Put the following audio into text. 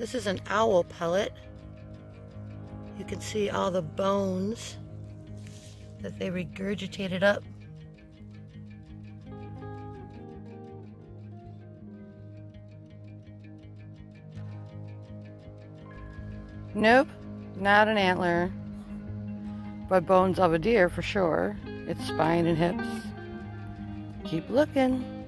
This is an owl pellet. You can see all the bones that they regurgitated up. Nope, not an antler, but bones of a deer for sure. Its spine and hips. Keep looking.